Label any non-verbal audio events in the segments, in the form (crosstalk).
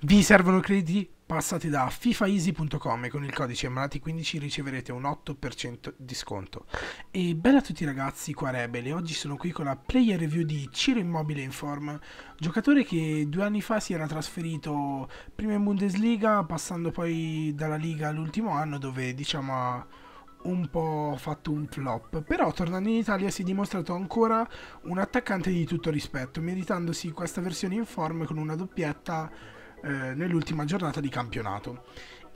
Vi servono crediti? Passate da fifaeasy.com e con il codice Malati15 riceverete un 8% di sconto. E bella a tutti ragazzi, qua Rebel e oggi sono qui con la player review di Ciro Immobile in form, giocatore che due anni fa si era trasferito prima in Bundesliga, passando poi dalla Liga all'ultimo anno dove diciamo un po' fatto un flop, però tornando in Italia si è dimostrato ancora un attaccante di tutto rispetto, meritandosi questa versione in form con una doppietta eh, nell'ultima giornata di campionato.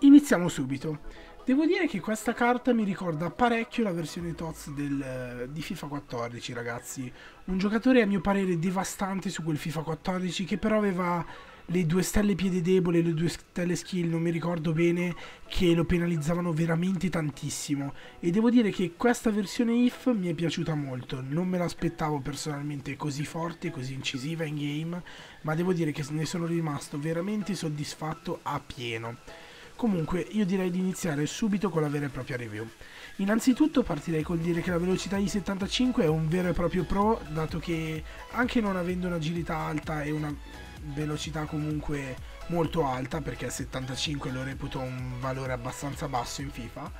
Iniziamo subito. Devo dire che questa carta mi ricorda parecchio la versione TOTS del, di FIFA 14, ragazzi. Un giocatore a mio parere devastante su quel FIFA 14 che però aveva le due stelle piede debole, le due stelle skill, non mi ricordo bene, che lo penalizzavano veramente tantissimo. E devo dire che questa versione IF mi è piaciuta molto, non me l'aspettavo personalmente così forte, così incisiva in game, ma devo dire che ne sono rimasto veramente soddisfatto a pieno. Comunque, io direi di iniziare subito con la vera e propria review. Innanzitutto partirei col dire che la velocità di 75 è un vero e proprio pro, dato che anche non avendo un'agilità alta e una velocità comunque molto alta perché a 75 lo reputo un valore abbastanza basso in FIFA.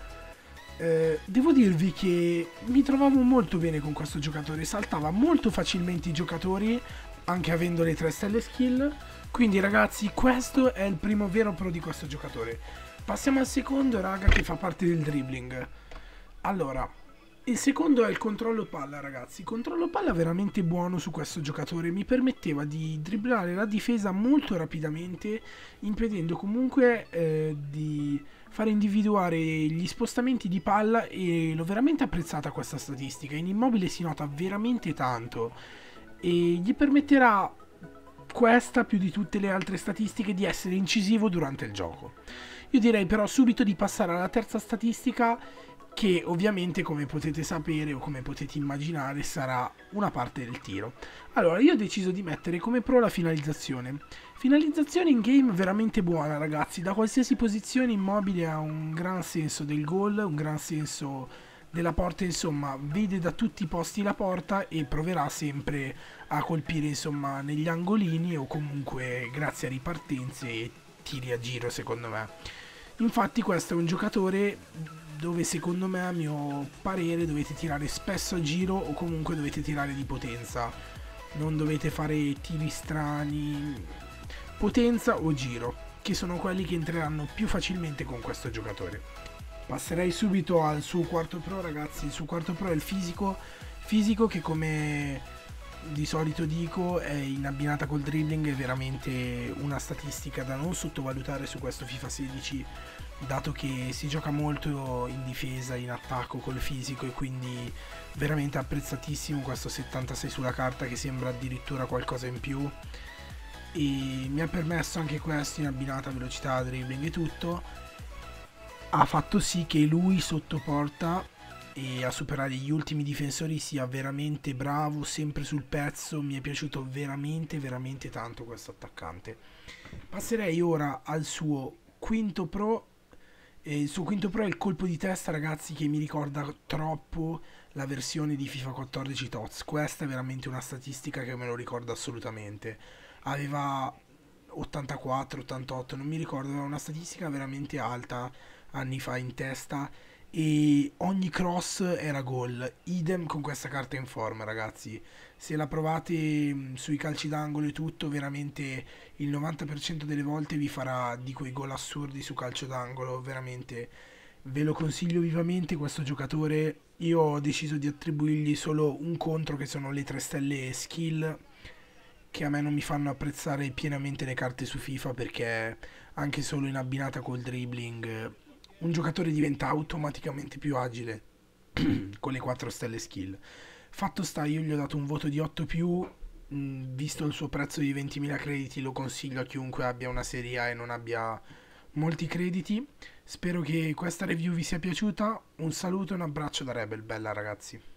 Eh, devo dirvi che mi trovavo molto bene con questo giocatore, saltava molto facilmente i giocatori anche avendo le 3 stelle skill. Quindi ragazzi questo è il primo vero pro di questo giocatore. Passiamo al secondo raga che fa parte del dribbling. Allora, il secondo è il controllo palla, ragazzi. Controllo palla veramente buono su questo giocatore. Mi permetteva di dribblare la difesa molto rapidamente, impedendo comunque eh, di fare individuare gli spostamenti di palla e l'ho veramente apprezzata questa statistica. In immobile si nota veramente tanto e gli permetterà questa più di tutte le altre statistiche di essere incisivo durante il gioco. Io direi però subito di passare alla terza statistica che ovviamente come potete sapere o come potete immaginare sarà una parte del tiro. Allora io ho deciso di mettere come pro la finalizzazione. Finalizzazione in game veramente buona ragazzi, da qualsiasi posizione immobile ha un gran senso del gol, un gran senso della porta, insomma vede da tutti i posti la porta e proverà sempre a colpire insomma negli angolini o comunque grazie a ripartenze e tiri a giro secondo me. Infatti questo è un giocatore dove secondo me a mio parere dovete tirare spesso a giro o comunque dovete tirare di potenza. Non dovete fare tiri strani. Potenza o giro, che sono quelli che entreranno più facilmente con questo giocatore. Passerei subito al suo quarto pro, ragazzi. Il suo quarto pro è il fisico. Fisico che come di solito dico è in abbinata col dribbling è veramente una statistica da non sottovalutare su questo FIFA 16 dato che si gioca molto in difesa, in attacco col fisico e quindi veramente apprezzatissimo questo 76 sulla carta che sembra addirittura qualcosa in più. E mi ha permesso anche questo in abbinata velocità, dribbling e tutto. Ha fatto sì che lui sotto porta e a superare gli ultimi difensori sia veramente bravo, sempre sul pezzo, mi è piaciuto veramente veramente tanto questo attaccante. Passerei ora al suo quinto pro e il suo quinto pro è il colpo di testa, ragazzi, che mi ricorda troppo la versione di FIFA 14 TOTS. Questa è veramente una statistica che me lo ricorda assolutamente. Aveva 84, 88, non mi ricordo, aveva una statistica veramente alta anni fa in testa e ogni cross era gol. Idem con questa carta in forma, ragazzi. Se la provate mm, sui calci d'angolo e tutto, veramente il 90% delle volte vi farà di quei gol assurdi su calcio d'angolo. Veramente ve lo consiglio vivamente questo giocatore. Io ho deciso di attribuirgli solo un contro che sono le 3 stelle skill che a me non mi fanno apprezzare pienamente le carte su FIFA perché anche solo in abbinata col dribbling un giocatore diventa automaticamente più agile (clears throat) con le 4 stelle skill. Fatto sta, io gli ho dato un voto di 8 più, mm, visto il suo prezzo di 20.000 crediti lo consiglio a chiunque abbia una serie A e non abbia molti crediti. Spero che questa review vi sia piaciuta, un saluto e un abbraccio da Rebel, bella ragazzi.